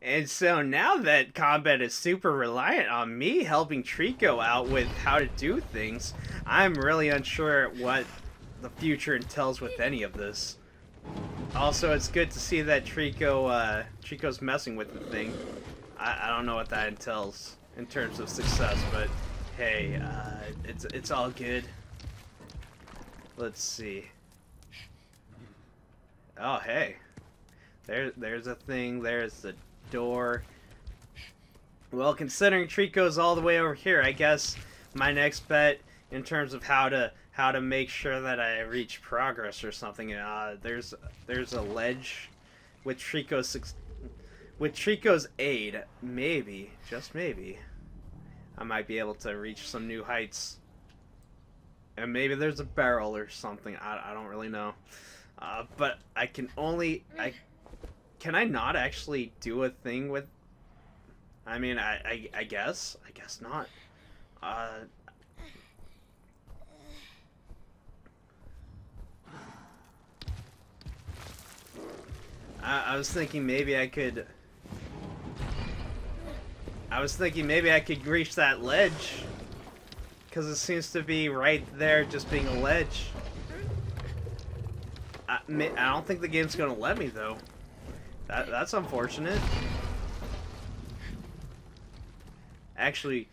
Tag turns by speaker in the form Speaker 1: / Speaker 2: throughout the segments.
Speaker 1: And so now that combat is super reliant on me helping Trico out with how to do things, I'm really unsure what the future entails with any of this. Also, it's good to see that Trico, uh, Trico's messing with the thing. I, I don't know what that entails in terms of success, but hey, uh, it's it's all good. Let's see. Oh, hey. There, there's a thing. There's the door. Well, considering Trico's all the way over here, I guess my next bet in terms of how to how to make sure that I reach progress or something. Uh, there's there's a ledge with Trico's with Trico's aid, maybe, just maybe, I might be able to reach some new heights. And maybe there's a barrel or something. I, I don't really know. Uh, but I can only I can I not actually do a thing with? I mean, I I, I guess I guess not. Uh, I, I was thinking maybe I could. I was thinking maybe I could reach that ledge. Because it seems to be right there just being a ledge. I, I don't think the game's going to let me, though. That, that's unfortunate. Actually,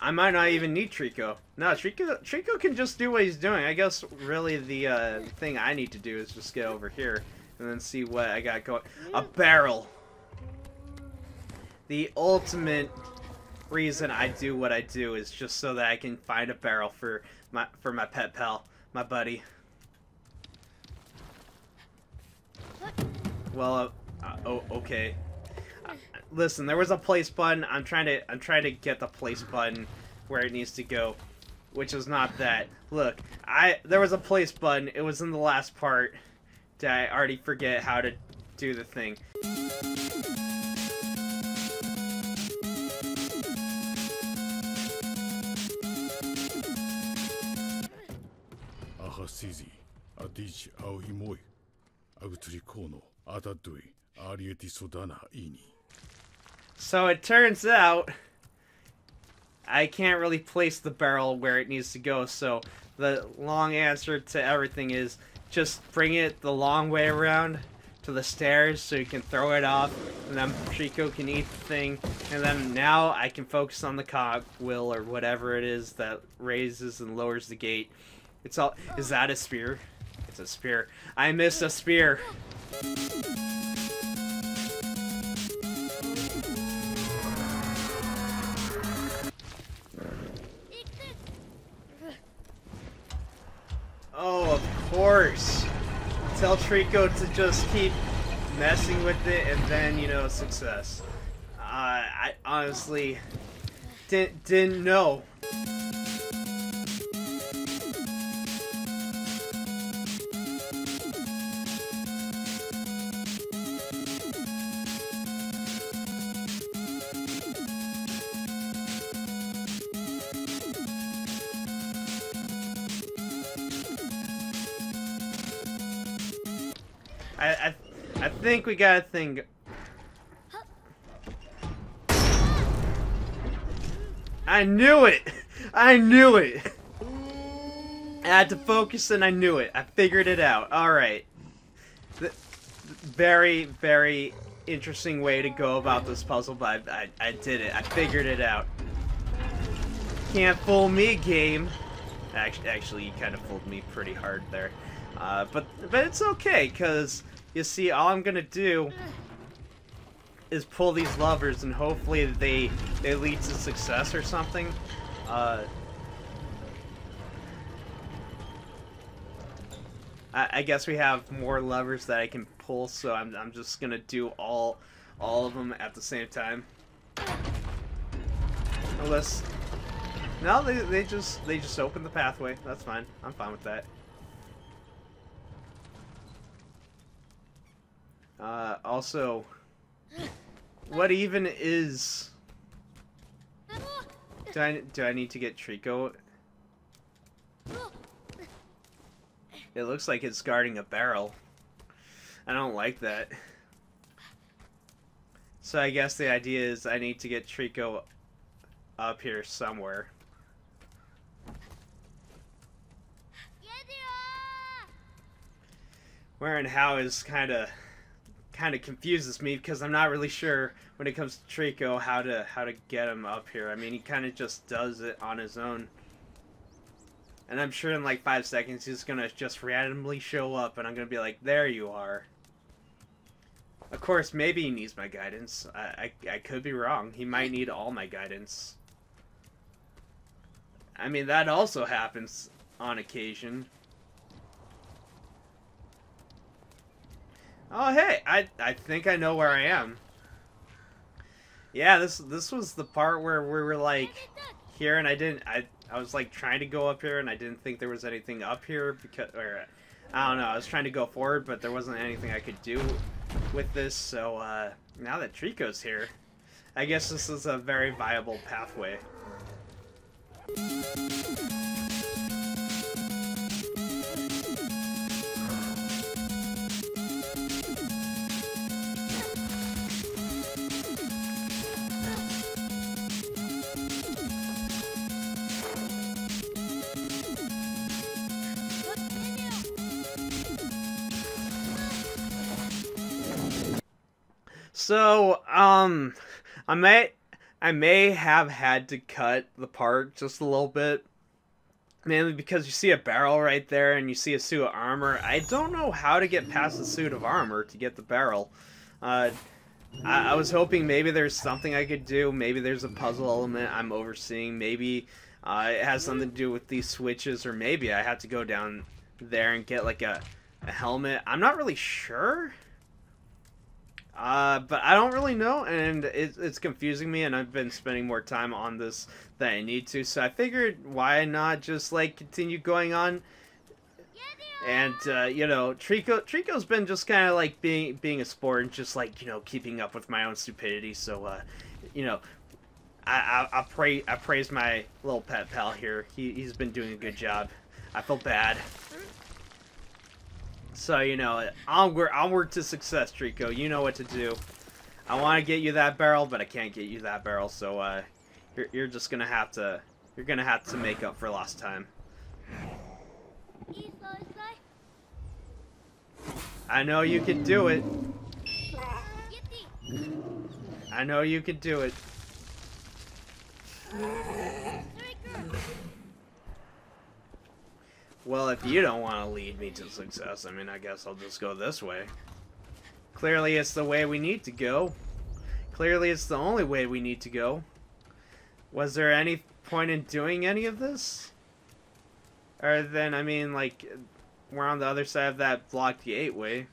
Speaker 1: I might not even need Trico. No, Trico, Trico can just do what he's doing. I guess really the uh, thing I need to do is just get over here and then see what I got going. A barrel. The ultimate reason I do what I do is just so that I can find a barrel for my for my pet pal, my buddy. Well, uh, oh, okay. Uh, listen, there was a place button. I'm trying to I'm trying to get the place button where it needs to go, which is not that. Look, I there was a place button. It was in the last part. Did I already forget how to do the thing? Ahasizi, Aohimoi, Aguturi Kono, So it turns out I can't really place the barrel where it needs to go, so the long answer to everything is just bring it the long way around to the stairs so you can throw it off and then Trico can eat the thing and then now I can focus on the cog wheel or whatever it is that raises and lowers the gate. It's all is that a spear? It's a spear. I missed a spear. Course. Tell Trico to just keep messing with it and then, you know, success. Uh, I honestly didn't, didn't know. I, I, I think we got a thing. I knew it! I knew it! I had to focus and I knew it. I figured it out. Alright. Very, very interesting way to go about this puzzle, but I, I, I did it. I figured it out. Can't fool me, game. Actually, actually, you kind of fooled me pretty hard there. Uh, but but it's okay, because you see, all I'm gonna do is pull these levers, and hopefully they they lead to success or something. Uh, I, I guess we have more levers that I can pull, so I'm I'm just gonna do all all of them at the same time. Unless, no, they they just they just open the pathway. That's fine. I'm fine with that. Uh, also, what even is... Do I, do I need to get Trico? It looks like it's guarding a barrel. I don't like that. So I guess the idea is I need to get Trico up here somewhere. Where and how is kind of kind of confuses me because I'm not really sure when it comes to Trico how to how to get him up here. I mean, he kind of just does it on his own. And I'm sure in like five seconds he's gonna just randomly show up and I'm gonna be like, there you are. Of course, maybe he needs my guidance. I, I, I could be wrong. He might need all my guidance. I mean, that also happens on occasion. Oh, hey, I, I think I know where I am. Yeah, this this was the part where we were like here and I didn't I I was like trying to go up here and I didn't think there was anything up here because or I don't know, I was trying to go forward but there wasn't anything I could do with this, so uh now that Trico's here, I guess this is a very viable pathway. So, um, I may, I may have had to cut the part just a little bit, mainly because you see a barrel right there and you see a suit of armor. I don't know how to get past the suit of armor to get the barrel. Uh, I, I was hoping maybe there's something I could do. Maybe there's a puzzle element I'm overseeing. Maybe uh, it has something to do with these switches, or maybe I have to go down there and get like a, a helmet. I'm not really sure. Uh, but I don't really know, and it, it's confusing me, and I've been spending more time on this than I need to, so I figured why not just, like, continue going on, and, uh, you know, Trico, Trico's been just kind of, like, being, being a sport and just, like, you know, keeping up with my own stupidity, so, uh, you know, I, I, I, pray, I praise my little pet pal here, he, he's been doing a good job, I feel bad. So, you know, onward, onward to success, Trico. You know what to do. I want to get you that barrel, but I can't get you that barrel, so, uh, you're, you're just gonna have to, you're gonna have to make up for lost time. I know you can do it. I know you can do it. Well, if you don't want to lead me to success, I mean, I guess I'll just go this way. Clearly, it's the way we need to go. Clearly, it's the only way we need to go. Was there any point in doing any of this? Or then, I mean, like, we're on the other side of that blocked gateway.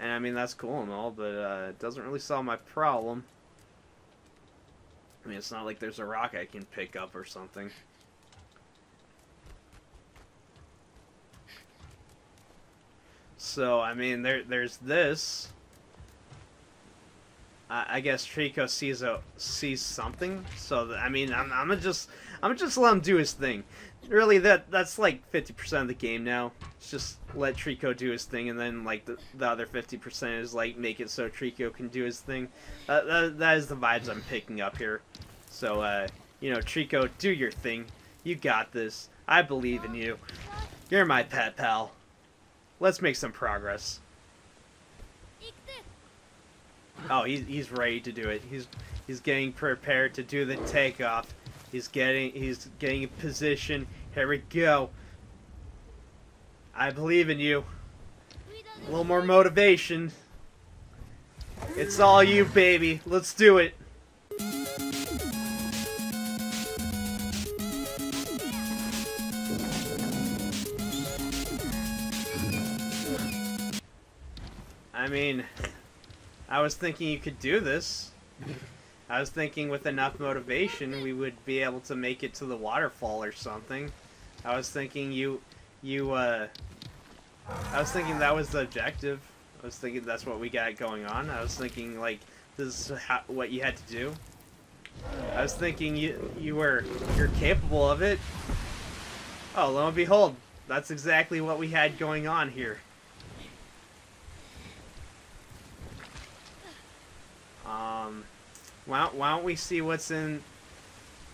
Speaker 1: And, I mean, that's cool and all, but uh, it doesn't really solve my problem. I mean, it's not like there's a rock I can pick up or something. So, I mean, there, there's this. I, I guess Trico sees a sees something. So, I mean, I'm, I'm gonna just I'm gonna just let him do his thing. Really, that that's like 50% of the game now. It's just let Trico do his thing, and then like the, the other 50% is like make it so Trico can do his thing. Uh, that, that is the vibes I'm picking up here. So, uh, you know, Trico, do your thing. You got this. I believe in you. You're my pet pal. Let's make some progress. Oh, he's, he's ready to do it. He's he's getting prepared to do the takeoff. He's getting he's getting in position. Here we go. I believe in you. A little more motivation. It's all you, baby. Let's do it. I mean, I was thinking you could do this. I was thinking with enough motivation we would be able to make it to the waterfall or something. I was thinking you, you, uh, I was thinking that was the objective. I was thinking that's what we got going on. I was thinking, like, this is how, what you had to do. I was thinking you, you were, you're capable of it. Oh, lo and behold, that's exactly what we had going on here. Um, why why don't we see what's in?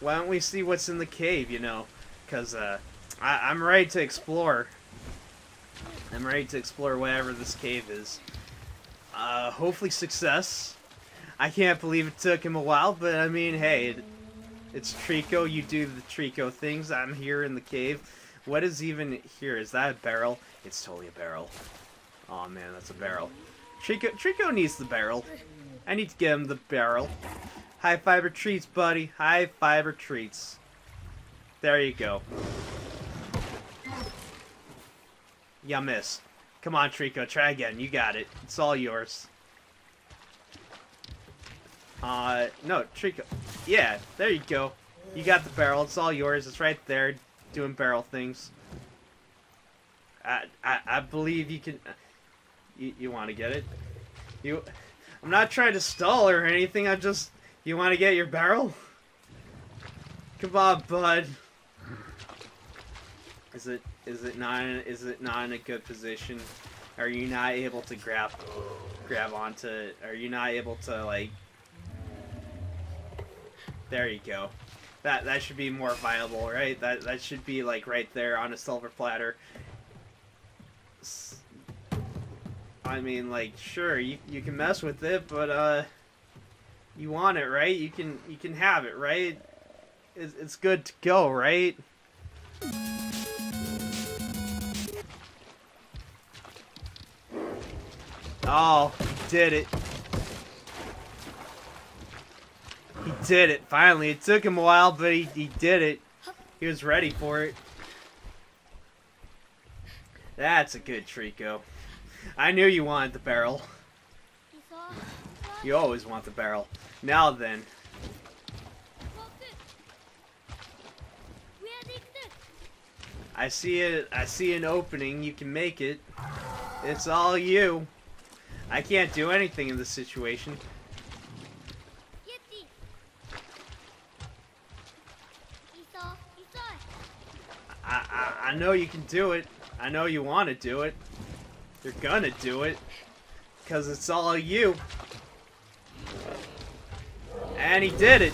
Speaker 1: Why don't we see what's in the cave? You know, because uh, I, I'm ready to explore. I'm ready to explore whatever this cave is. Uh, hopefully success. I can't believe it took him a while, but I mean, hey, it, it's Trico. You do the Trico things. I'm here in the cave. What is even here? Is that a barrel? It's totally a barrel. Oh man, that's a barrel. Trico, Trico needs the barrel. I need to get him the barrel. High fiber treats, buddy. High fiber treats. There you go. Yeah, miss. Come on, Trico. Try again. You got it. It's all yours. Uh, no, Trico. Yeah, there you go. You got the barrel. It's all yours. It's right there, doing barrel things. I, I, I believe you can... You, you want to get it? You... I'm not trying to stall or anything. I just... You want to get your barrel? Come on, bud. Is it is it not in, is it not in a good position? Are you not able to grab grab onto? Are you not able to like? There you go. That that should be more viable, right? That that should be like right there on a silver platter. I mean, like, sure, you you can mess with it, but uh, you want it, right? You can you can have it, right? It's it's good to go, right? Oh, he did it. He did it, finally. It took him a while, but he, he did it. He was ready for it. That's a good Trico. I knew you wanted the barrel. You always want the barrel. Now then. I see it. I see an opening. You can make it. It's all you. I can't do anything in this situation. I, I, I know you can do it. I know you want to do it. You're gonna do it. Because it's all you. And he did it.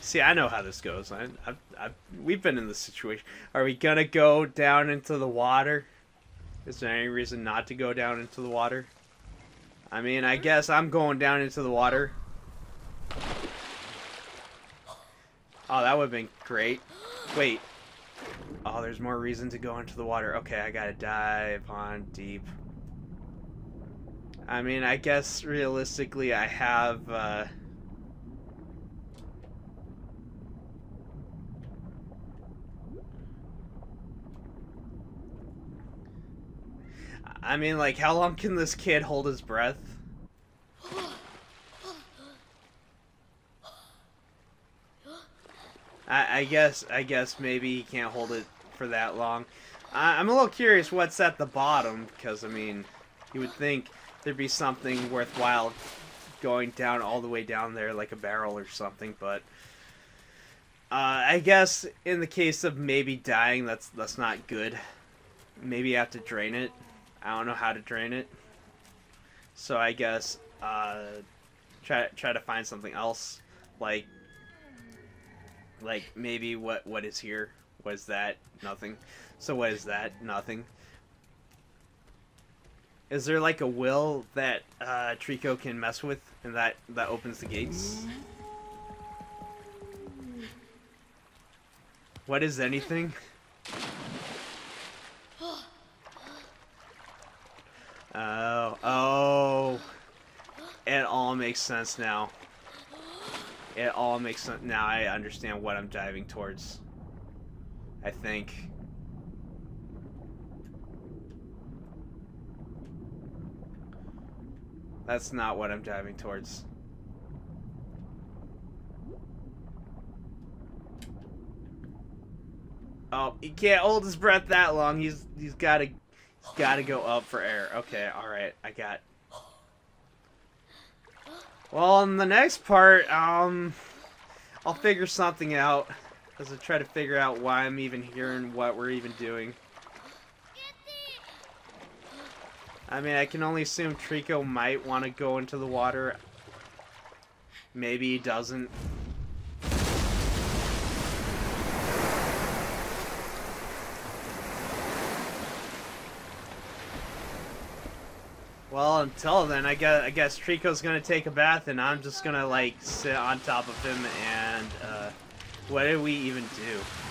Speaker 1: See, I know how this goes. I, I've, I've, we've been in this situation. Are we gonna go down into the water? Is there any reason not to go down into the water? I mean, I guess I'm going down into the water. Oh, that would have been great. Wait. Oh, there's more reason to go into the water. Okay, I gotta dive on deep. I mean, I guess realistically I have, uh... I mean, like, how long can this kid hold his breath? I, I guess, I guess maybe he can't hold it for that long. I, I'm a little curious what's at the bottom, because, I mean, you would think there'd be something worthwhile going down all the way down there, like a barrel or something, but... Uh, I guess in the case of maybe dying, that's that's not good. Maybe you have to drain it. I don't know how to drain it. So I guess uh, try try to find something else, like like maybe what what is here was that nothing. So what is that nothing? Is there like a will that uh, Trico can mess with, and that that opens the gates? What is anything? Oh, oh. It all makes sense now. It all makes sense. Now I understand what I'm diving towards. I think. That's not what I'm diving towards. Oh, he can't hold his breath that long. He's he's got to he's Gotta go up for air. Okay, alright, I got... Well, in the next part, um... I'll figure something out. As I try to figure out why I'm even here and what we're even doing. I mean, I can only assume Trico might want to go into the water. Maybe he doesn't. Well, until then, I guess I guess Trico's gonna take a bath, and I'm just gonna like sit on top of him. And uh, what did we even do?